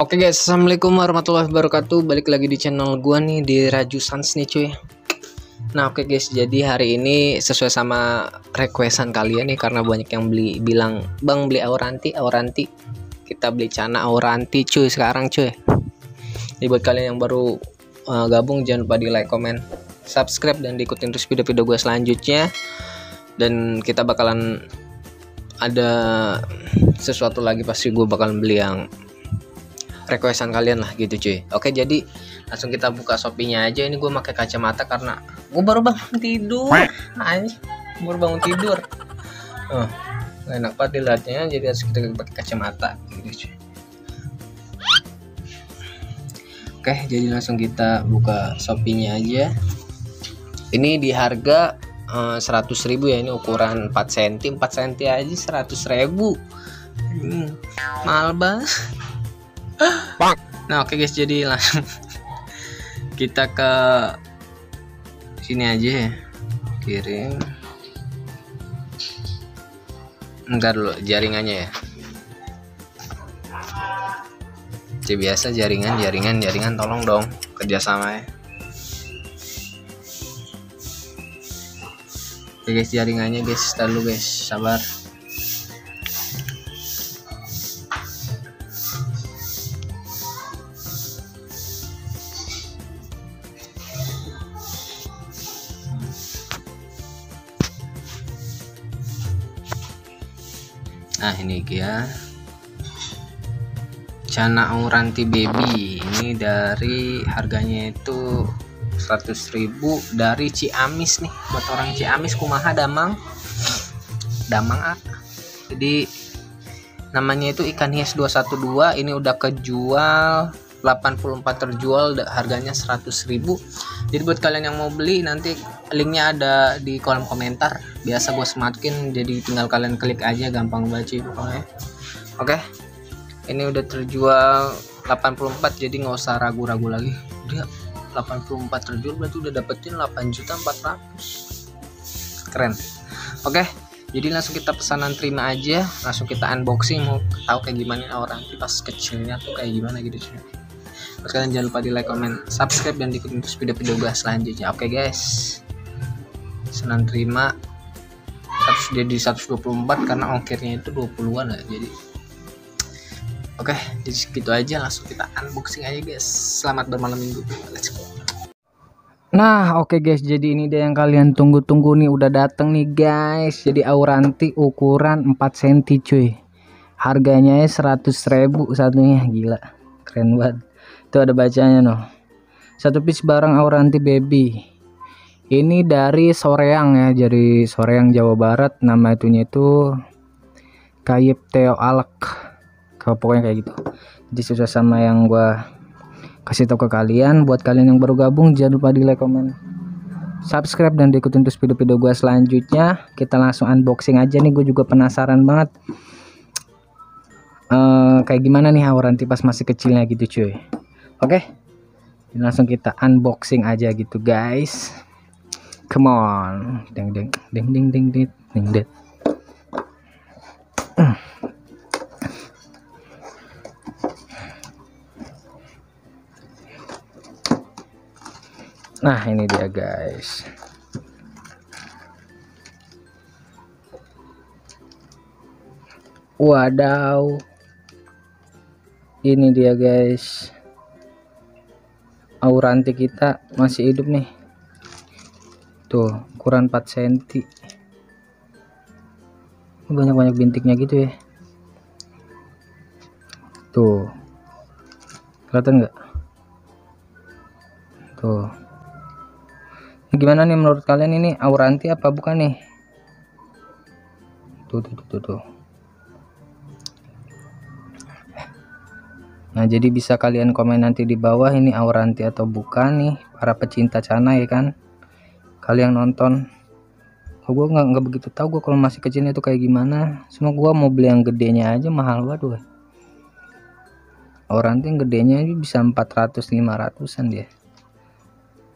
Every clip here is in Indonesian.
Oke guys, assalamualaikum warahmatullahi wabarakatuh. Balik lagi di channel gua nih di Raju Sans nih cuy. Nah oke guys, jadi hari ini sesuai sama requestan kalian nih karena banyak yang beli bilang bang beli Auranti, Auranti. Kita beli cana Auranti cuy sekarang cuy. Jadi buat kalian yang baru uh, gabung jangan lupa di like, comment, subscribe dan diikutin terus video-video gue selanjutnya. Dan kita bakalan ada sesuatu lagi pasti gue bakalan beli yang requestan kalian lah gitu cuy. Oke jadi langsung kita buka shopee-nya aja. Ini gue pakai kacamata karena gue baru bangun tidur. Anjing baru bangun tidur. Oh, enak banget dilihatnya. Jadi harus kita pakai kacamata gitu cuy. Oke jadi langsung kita buka shopee-nya aja. Ini di harga eh, 100.000 ya. Ini ukuran 4 cm 4 cm aja 100.000 hmm, mahal banget nah oke okay guys jadi langsung kita ke sini aja ya. Kirim. Enggak dulu jaringannya ya. Jadi biasa jaringan jaringan jaringan tolong dong kerjasama ya oke guys jaringannya guys dulu guys sabar nah ini dia. Cana Auranti Baby. Ini dari harganya itu 100.000 dari Ciamis nih. Buat orang Ciamis kumaha damang? Damang ah. Jadi namanya itu ikan hias 212 ini udah kejual 84 terjual harganya 100.000 jadi buat kalian yang mau beli nanti linknya ada di kolom komentar. Biasa gue semakin jadi tinggal kalian klik aja gampang baca pokoknya. Oke? Ini udah terjual 84 jadi nggak usah ragu-ragu lagi. Dia 84 terjual berarti udah dapetin 8 juta 400 keren. Oke? Jadi langsung kita pesanan terima aja langsung kita unboxing mau tahu kayak gimana orang pas kecilnya tuh kayak gimana gitu sih Terus kalian jangan lupa di like, comment, subscribe dan ikutin terus video-video gue selanjutnya. Oke okay, guys. Senang terima 100 jadi 124 karena ongkirnya itu 20-an ya. Jadi Oke, okay, jadi segitu aja langsung kita unboxing aja guys. Selamat bermalam minggu. Let's go. Nah, oke okay guys, jadi ini dia yang kalian tunggu-tunggu nih udah dateng nih guys. Jadi Auranti ukuran 4 cm cuy. Harganya 100.000 satunya, gila. Keren banget itu ada bacanya noh. Satu piece barang Auranti Baby. Ini dari Soreang ya jadi Soreang Jawa Barat. Nama itunya itu Kayip Teo Alek. Kalau pokoknya kayak gitu. Jadi susah sama yang gua kasih tahu ke kalian. Buat kalian yang baru gabung jangan lupa di like comment subscribe dan diikutin terus video-video gua selanjutnya. Kita langsung unboxing aja nih gue juga penasaran banget. Uh, kayak gimana nih Auranti pas masih kecilnya gitu cuy Oke. Okay? Langsung kita unboxing aja gitu, guys. Come on. Ding ding ding ding ding ding ding ding. Nah, ini dia, guys. Wadaw. Ini dia, guys auranti kita masih hidup nih. Tuh ukuran 4 cm banyak-banyak bintiknya gitu ya. Tuh. Kelihatan nggak? Tuh. Gimana nih menurut kalian? Ini auranti apa bukan nih? Tuh tuh tuh tuh, tuh. Nah jadi bisa kalian komen nanti di bawah ini auranti atau bukan nih para pecinta cana ya kan? Kalian nonton. Oh, gue nggak nggak begitu tahu gue kalau masih kecilnya itu kayak gimana. Semua gue mau beli yang gedenya aja mahal gue auranti yang gedenya aja bisa 400 500an dia.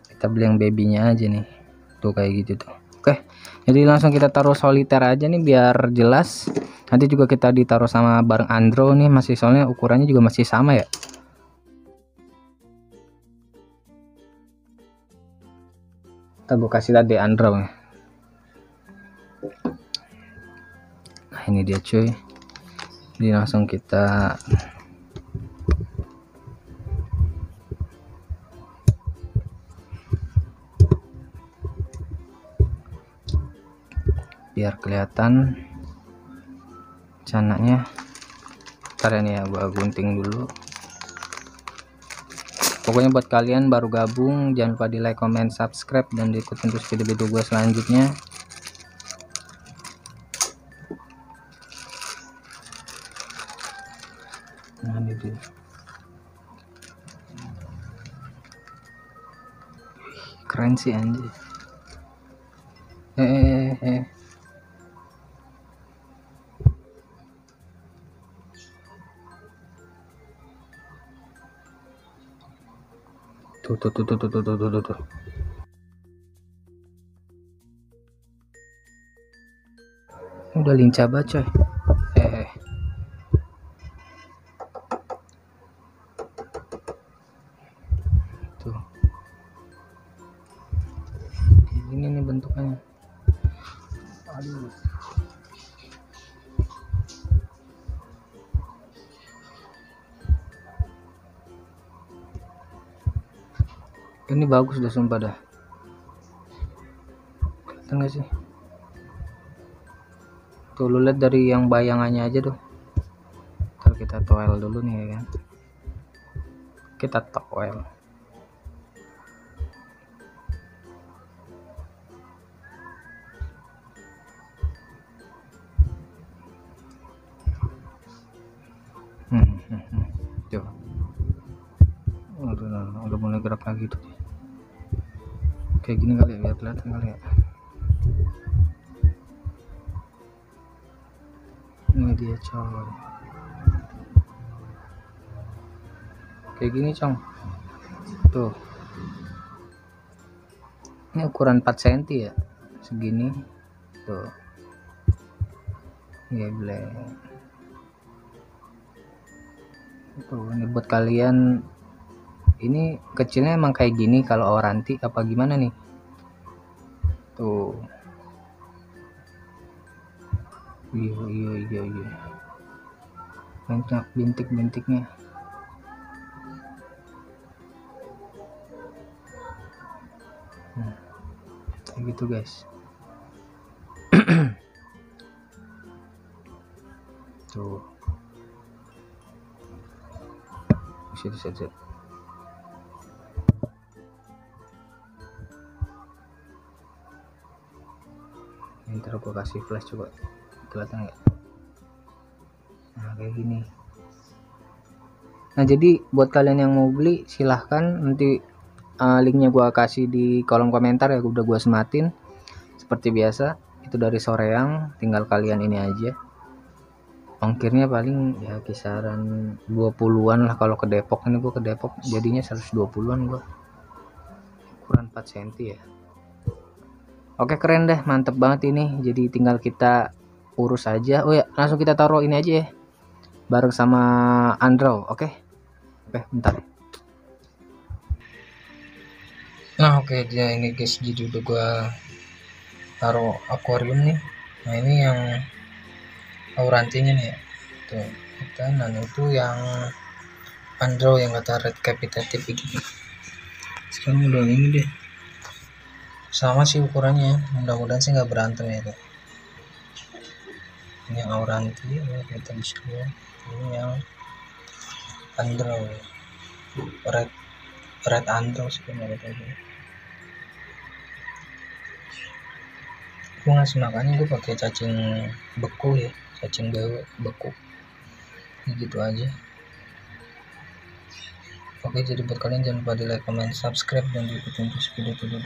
Kita beli yang babynya aja nih. Tuh kayak gitu tuh oke jadi langsung kita taruh soliter aja nih biar jelas. Nanti juga kita ditaruh sama bareng Andro nih masih soalnya ukurannya juga masih sama ya. Kita buka silat di Andro nih. nah ini dia cuy. Jadi langsung kita biar kelihatan canaknya. Ntar ini ya gua gunting dulu. Pokoknya buat kalian baru gabung jangan lupa di like comment subscribe dan diikutin terus video-video gue selanjutnya. Nah keren sih anjir. Eh, eh. Tuh tuh tuh tuh tuh tuh tuh tuh, tuh, udah lincah banget coy. Eh, eh. tuh. Ini nih bentukannya. Aduh ini bagus dah sumpah dah. Gak sih? Tuh lu lihat dari yang bayangannya aja tuh. Ntar kita toel dulu nih ya kan? Kita toel lagi tuh kayak gini kali ya biar kelihatan kali ya. Ini dia coy kayak gini cong tuh. Ini ukuran 4 cm ya segini. Tuh. Geblek tuh ini buat kalian ini kecilnya emang kayak gini kalau oranti apa gimana nih? Tuh. Iya iya iya iya. Banyak bintik-bintiknya. Hmm. kayak gitu guys. Tuh. Set set set ntar gue kasih flash coba. Kelihatan nggak? Nah kayak gini. Nah jadi buat kalian yang mau beli silahkan. Nanti uh, linknya gue kasih di kolom komentar ya udah gue sematin. Seperti biasa itu dari soreang. Tinggal kalian ini aja. Ongkirnya paling ya kisaran 20-an lah kalau ke Depok. Ini gue ke Depok jadinya 120-an gue ukuran 4 cm ya Oke keren deh mantep banget ini. Jadi tinggal kita urus aja. Oh ya langsung kita taruh ini aja ya bareng sama Andro oke? Oke bentar. Nah oke dia ini guys jadi udah gua taruh akuarium nih. Nah ini yang aurantinya nih ya. Tuh kita nah itu yang Andro yang kata red capitative ini sekarang udah ini deh sama sih ukurannya mudah-mudahan sih nggak berantem ya tuh ini yang auranti ya kita bisa lihat ini yang andro. Red red andro sebenarnya tadi gue ngasih makannya gue pakai cacing beku ya cacing beku beku. Ini gitu aja. Oke jadi buat kalian jangan lupa di like, comment, subscribe dan diikutin terus video-video